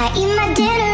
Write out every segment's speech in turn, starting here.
I eat my dinner.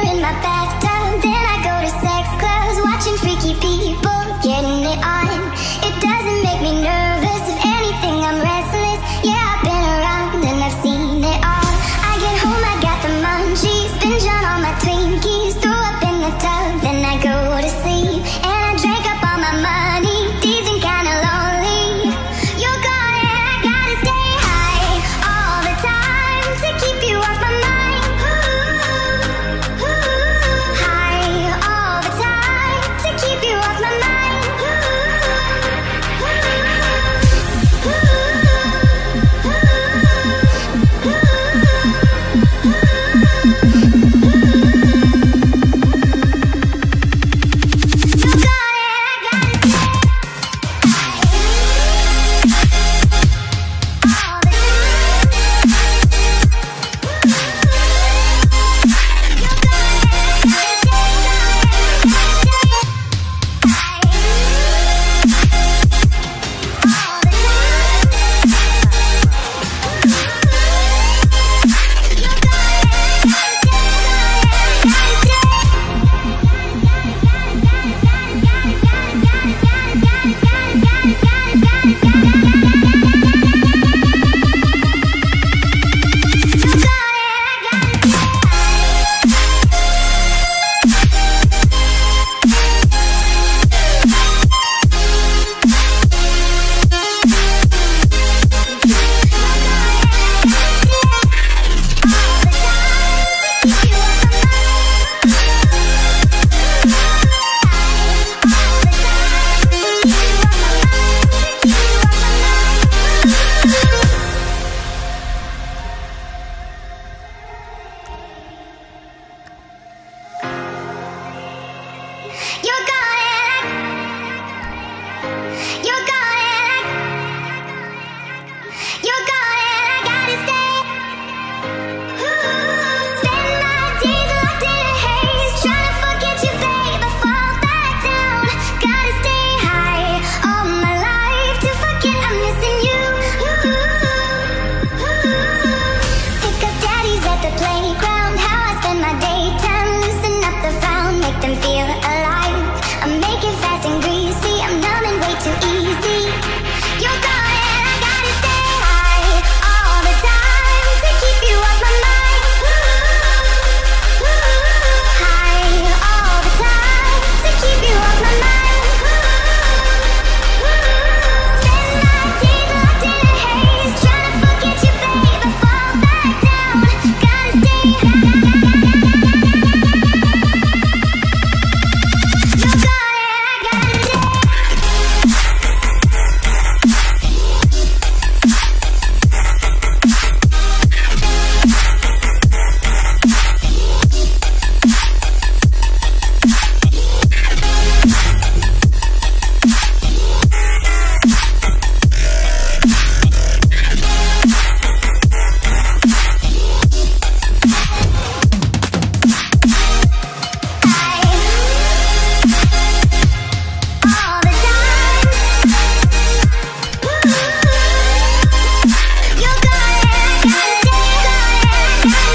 Yeah.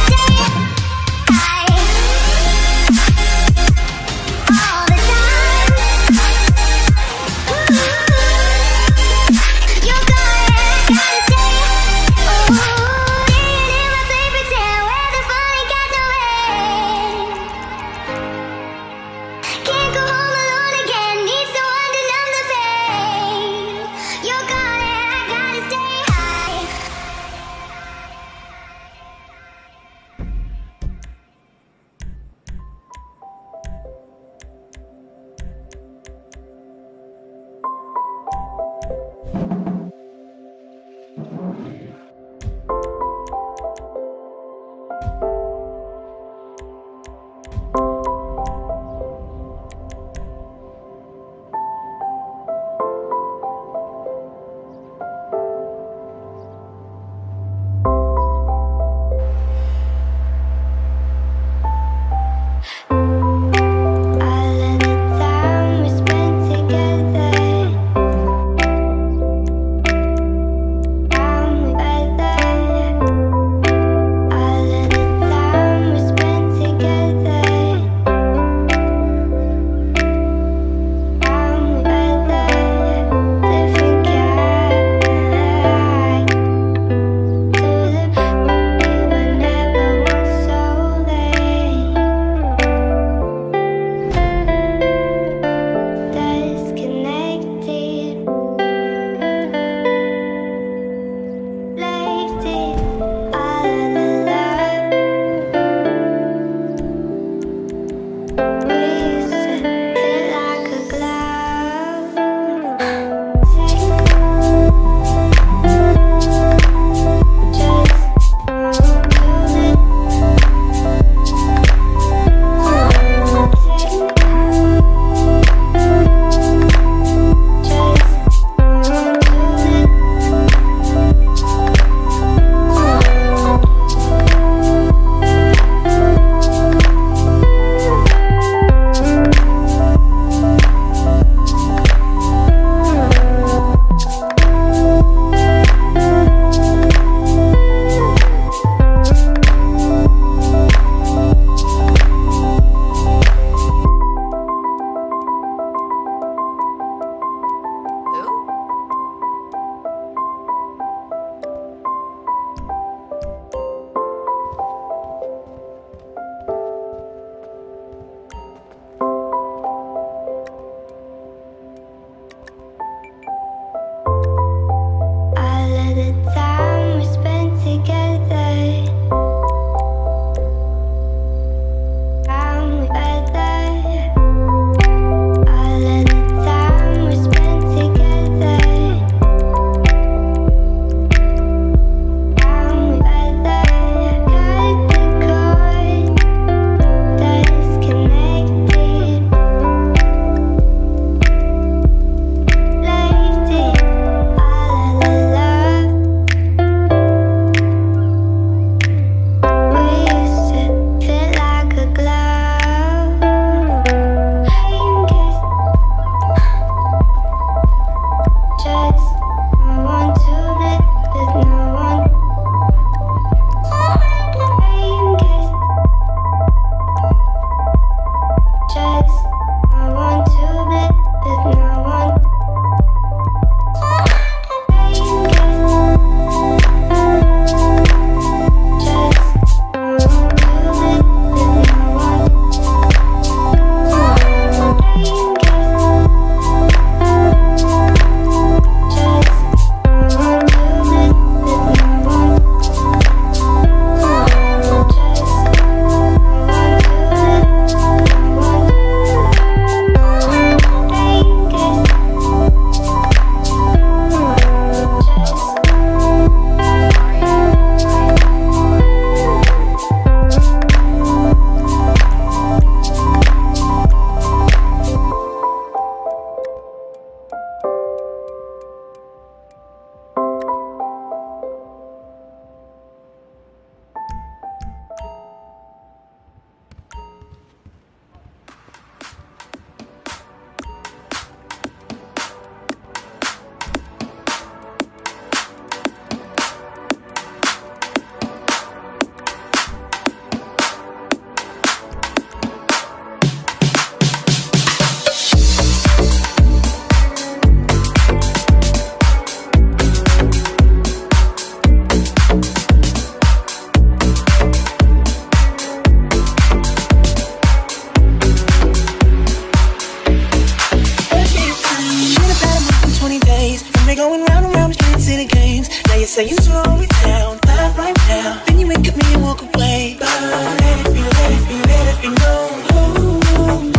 Can't see the games. Now you're saying slow it down, not right now. Then you wake up me and walk away. But let it be, let it be, let it be known. Oh,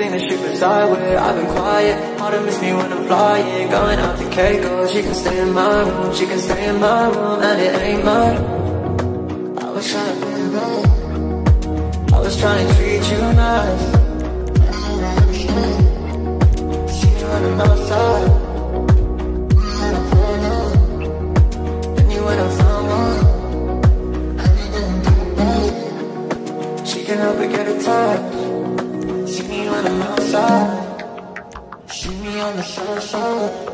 you think the ship is I with I've been quiet, hard to miss me when I'm flying Going out to Keiko, she can stay in my room. She can stay in my room, and it ain't mine I was trying to be right. I was trying to treat you nice. See me when I'm outside Then you went and found one. She can help but get attached See me when I'm See me on the sunshine